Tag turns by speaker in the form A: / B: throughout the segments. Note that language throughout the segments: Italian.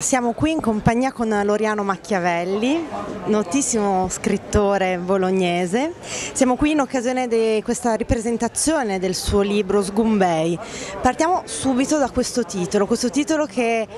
A: Siamo qui in compagnia con Loriano Machiavelli, notissimo scrittore bolognese. Siamo qui in occasione di questa ripresentazione del suo libro Sgumbei. Partiamo subito da questo titolo, questo titolo che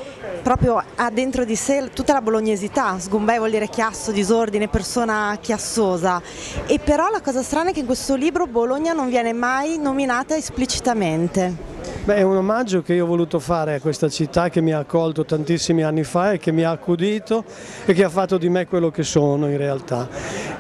A: proprio ha dentro di sé tutta la bolognesità. Sgumbei vuol dire chiasso, disordine, persona chiassosa. E però la cosa strana è che in questo libro Bologna non viene mai nominata esplicitamente.
B: Beh, è un omaggio che io ho voluto fare a questa città che mi ha accolto tantissimi anni fa e che mi ha accudito e che ha fatto di me quello che sono in realtà.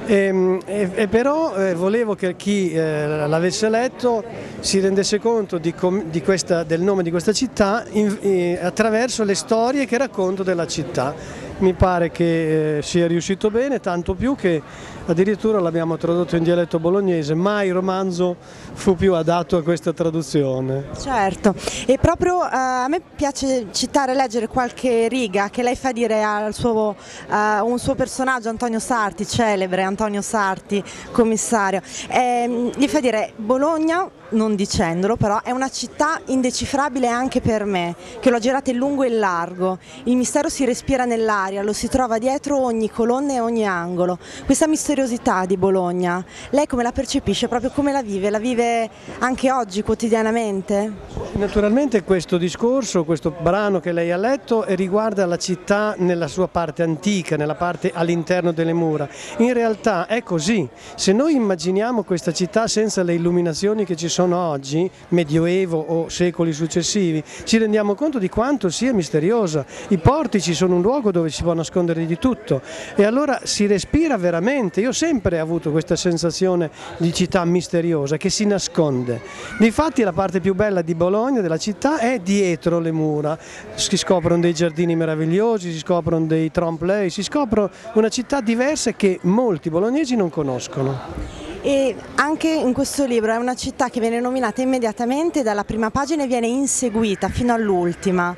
B: E, ehm, e, e però eh, volevo che chi eh, l'avesse letto si rendesse conto di di questa, del nome di questa città in, in, attraverso le storie che racconto della città mi pare che eh, sia riuscito bene, tanto più che addirittura l'abbiamo tradotto in dialetto bolognese, mai romanzo fu più adatto a questa traduzione.
A: Certo, e proprio eh, a me piace citare, leggere qualche riga che lei fa dire al suo, uh, un suo personaggio, Antonio Sarti, celebre Antonio Sarti, commissario, eh, gli fa dire Bologna non dicendolo, però è una città indecifrabile anche per me, che l'ho girata in lungo e in largo. Il mistero si respira nell'aria, lo si trova dietro ogni colonna e ogni angolo. Questa misteriosità di Bologna, lei come la percepisce, proprio come la vive? La vive anche oggi, quotidianamente?
B: Naturalmente questo discorso, questo brano che lei ha letto riguarda la città nella sua parte antica, nella parte all'interno delle mura. In realtà è così, se noi immaginiamo questa città senza le illuminazioni che ci sono oggi, medioevo o secoli successivi, ci rendiamo conto di quanto sia misteriosa. I portici sono un luogo dove si può nascondere di tutto e allora si respira veramente. Io ho sempre avuto questa sensazione di città misteriosa che si nasconde. Difatti la parte più bella di Bologna, della città, è dietro le mura. Si scoprono dei giardini meravigliosi, si scoprono dei trompe-l'œil, si scopre una città diversa che molti bolognesi non conoscono.
A: E anche in questo libro è una città che viene nominata immediatamente dalla prima pagina e viene inseguita fino all'ultima.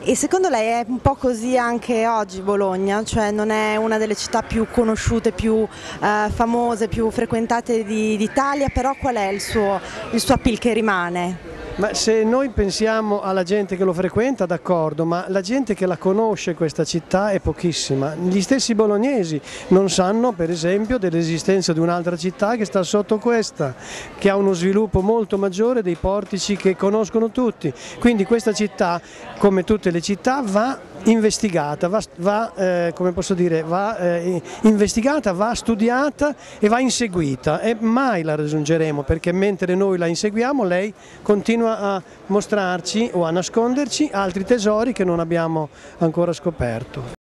A: E secondo lei è un po' così anche oggi Bologna? Cioè non è una delle città più conosciute, più eh, famose, più frequentate d'Italia, però qual è il suo, il suo appeal che rimane?
B: Ma se noi pensiamo alla gente che lo frequenta, d'accordo, ma la gente che la conosce questa città è pochissima. Gli stessi bolognesi non sanno, per esempio, dell'esistenza di un'altra città che sta sotto questa, che ha uno sviluppo molto maggiore dei portici che conoscono tutti. Quindi questa città, come tutte le città, va investigata, va, va, eh, dire, va eh, investigata, va studiata e va inseguita e mai la raggiungeremo perché mentre noi la inseguiamo lei continua a mostrarci o a nasconderci altri tesori che non abbiamo ancora scoperto.